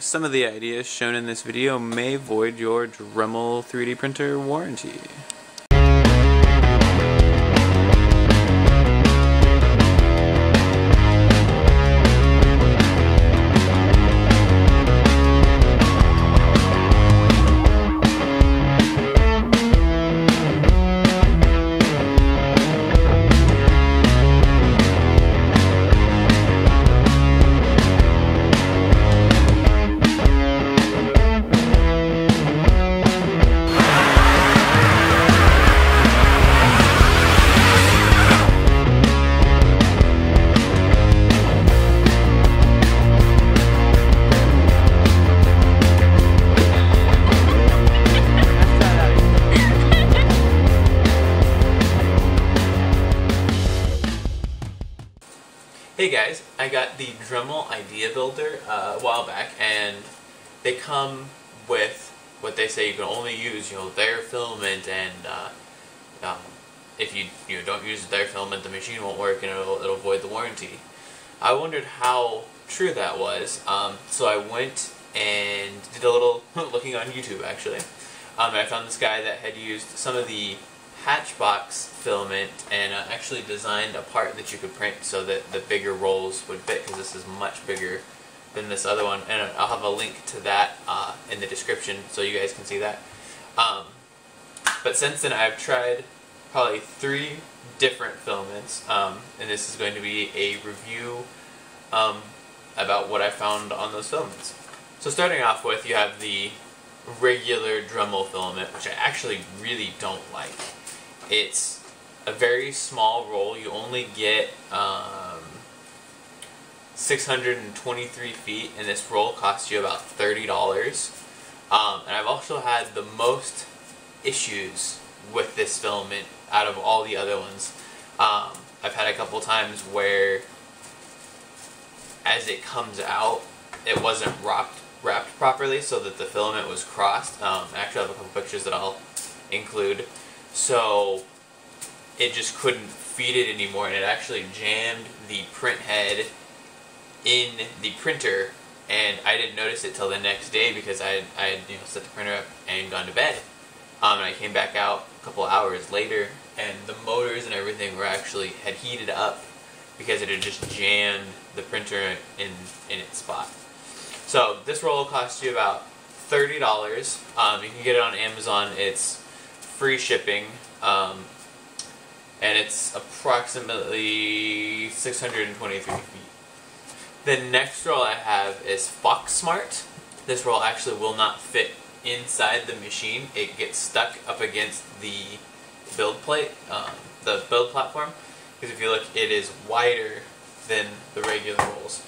Some of the ideas shown in this video may void your Dremel 3D printer warranty. Hey guys, I got the Dremel Idea Builder uh, a while back, and they come with what they say you can only use, you know, their filament, and uh, um, if you you know, don't use their filament, the machine won't work, and it'll it'll void the warranty. I wondered how true that was, um, so I went and did a little looking on YouTube actually. Um, I found this guy that had used some of the Hatchbox filament and uh, actually designed a part that you could print so that the bigger rolls would fit because this is much bigger than this other one and I'll have a link to that uh, in the description so you guys can see that. Um, but since then I've tried probably three different filaments um, and this is going to be a review um, about what I found on those filaments. So starting off with you have the regular Dremel filament which I actually really don't like. It's a very small roll. You only get um, 623 feet, and this roll costs you about $30. Um, and I've also had the most issues with this filament out of all the other ones. Um, I've had a couple times where, as it comes out, it wasn't wrapped, wrapped properly so that the filament was crossed. Um, actually, have a couple pictures that I'll include. So it just couldn't feed it anymore, and it actually jammed the print head in the printer. And I didn't notice it till the next day because I I had you know set the printer up and gone to bed. Um, and I came back out a couple hours later, and the motors and everything were actually had heated up because it had just jammed the printer in in its spot. So this roll costs you about thirty dollars. Um, you can get it on Amazon. It's free shipping, um, and it's approximately 623 feet. The next roll I have is Fox Smart. This roll actually will not fit inside the machine. It gets stuck up against the build plate, um, the build platform, because if you look, it is wider than the regular rolls.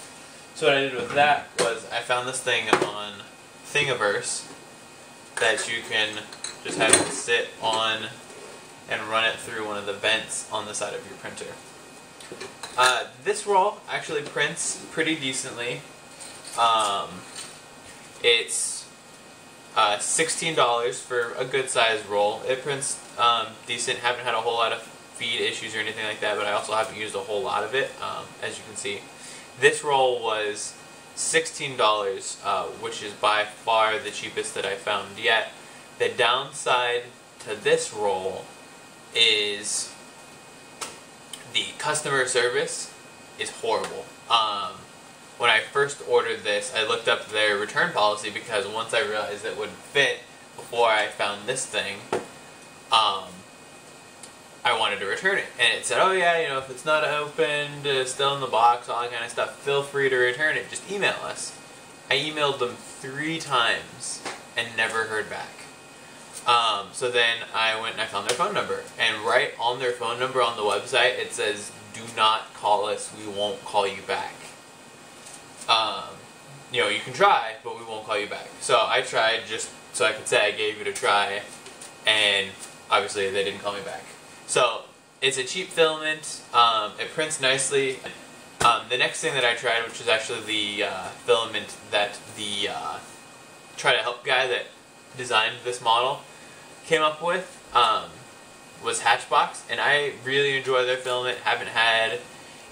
So what I did with that was I found this thing on Thingiverse that you can just have it sit on and run it through one of the vents on the side of your printer. Uh, this roll actually prints pretty decently. Um, it's uh, $16 for a good sized roll. It prints um, decent, haven't had a whole lot of feed issues or anything like that, but I also haven't used a whole lot of it, um, as you can see. This roll was $16, uh, which is by far the cheapest that I found yet. The downside to this roll is the customer service is horrible. Um, when I first ordered this, I looked up their return policy because once I realized it wouldn't fit before I found this thing, um, I wanted to return it. And it said, oh yeah, you know, if it's not opened, uh, still in the box, all that kind of stuff, feel free to return it. Just email us. I emailed them three times and never heard back. Um, so then I went and I found their phone number. And right on their phone number on the website, it says, do not call us, we won't call you back. Um, you know, you can try, but we won't call you back. So I tried just so I could say I gave it a try, and obviously they didn't call me back. So it's a cheap filament, um, it prints nicely. Um, the next thing that I tried, which is actually the uh, filament that the uh, try to help guy that designed this model came up with um, was Hatchbox, and I really enjoy their filament. Haven't had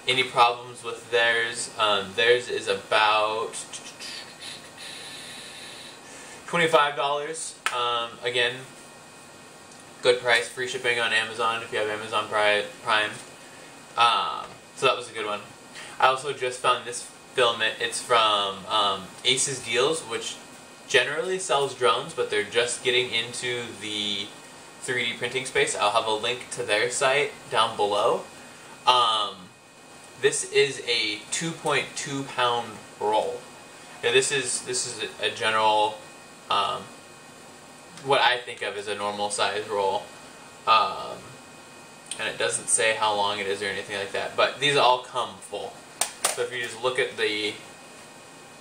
any problems with theirs. Um, theirs is about $25. Um, again, good price, free shipping on Amazon if you have Amazon Prime. Um, so that was a good one. I also just found this filament. It's from um, Aces Deals, which generally sells drones, but they're just getting into the 3D printing space. I'll have a link to their site down below. Um, this is a 2.2 pound roll. Now this is this is a, general, um, what I think of as a normal size roll. Um, and it doesn't say how long it is or anything like that, but these all come full. So if you just look at the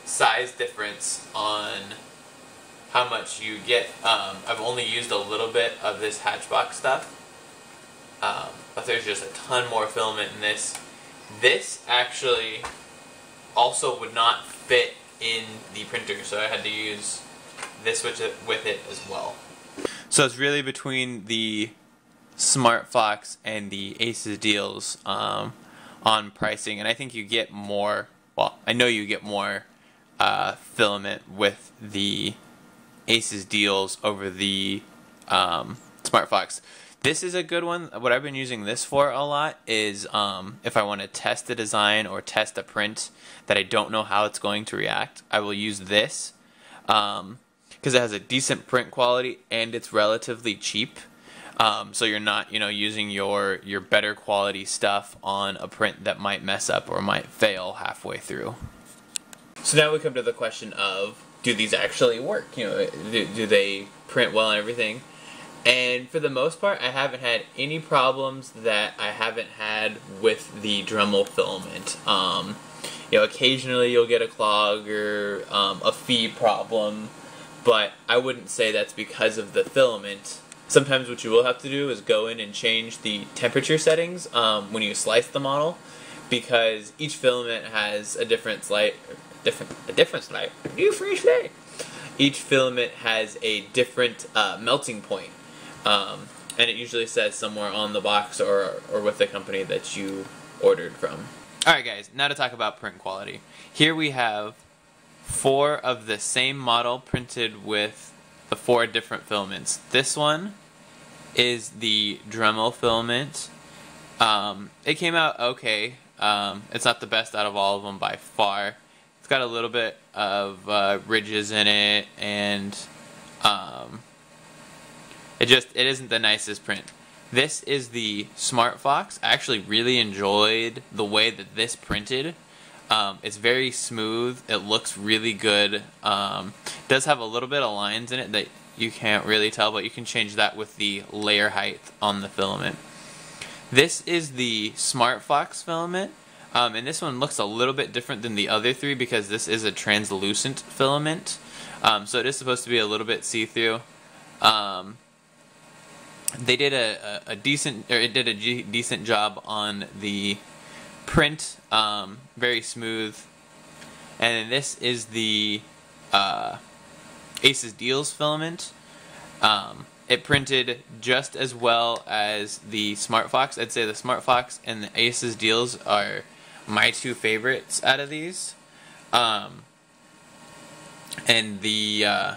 size difference on how much you get, um, I've only used a little bit of this Hatchbox stuff, um, but there's just a ton more filament in this. This actually also would not fit in the printer, so I had to use this with it, with it as well. So it's really between the Smart Fox and the Aces deals um, on pricing, and I think you get more. Well, I know you get more uh, filament with the Aces deals over the um, Smart Fox. This is a good one. What I've been using this for a lot is um, if I want to test a design or test a print that I don't know how it's going to react, I will use this because um, it has a decent print quality and it's relatively cheap. Um, so you're not, you know, using your your better quality stuff on a print that might mess up or might fail halfway through. So now we come to the question of do these actually work? You know, do, do they print well and everything? And for the most part, I haven't had any problems that I haven't had with the Dremel filament. Um, you know, occasionally you'll get a clog or um, a feed problem, but I wouldn't say that's because of the filament. Sometimes what you will have to do is go in and change the temperature settings um, when you slice the model, because each filament has a different light, different a different light, new light. Each filament has a different uh, melting point. Um, and it usually says somewhere on the box or, or with the company that you ordered from. Alright guys, now to talk about print quality. Here we have four of the same model printed with the four different filaments. This one is the Dremel filament. Um, it came out okay. Um, it's not the best out of all of them by far. It's got a little bit of uh, ridges in it and um, it just it isn't the nicest print. This is the Smart Fox. I actually really enjoyed the way that this printed. Um, it's very smooth. It looks really good. Um, does have a little bit of lines in it that you can't really tell, but you can change that with the layer height on the filament. This is the Smart Fox filament. Um, and this one looks a little bit different than the other three because this is a translucent filament. Um, so it is supposed to be a little bit see-through. Um, they did a, a, a, decent or it did a decent job on the print um, very smooth and this is the uh, aces deals filament um, it printed just as well as the smart fox i'd say the smart fox and the aces deals are my two favorites out of these um, and the uh,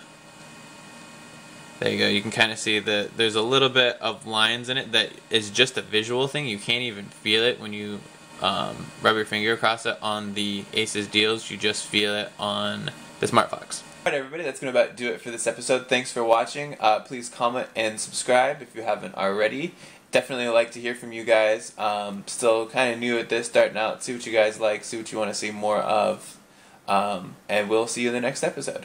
there you go. You can kind of see that there's a little bit of lines in it that is just a visual thing. You can't even feel it when you um, rub your finger across it on the Aces deals. You just feel it on the Smart Fox. Alright everybody, that's going to about do it for this episode. Thanks for watching. Uh, please comment and subscribe if you haven't already. Definitely like to hear from you guys. Um, still kind of new at this, starting out. See what you guys like, see what you want to see more of. Um, and we'll see you in the next episode.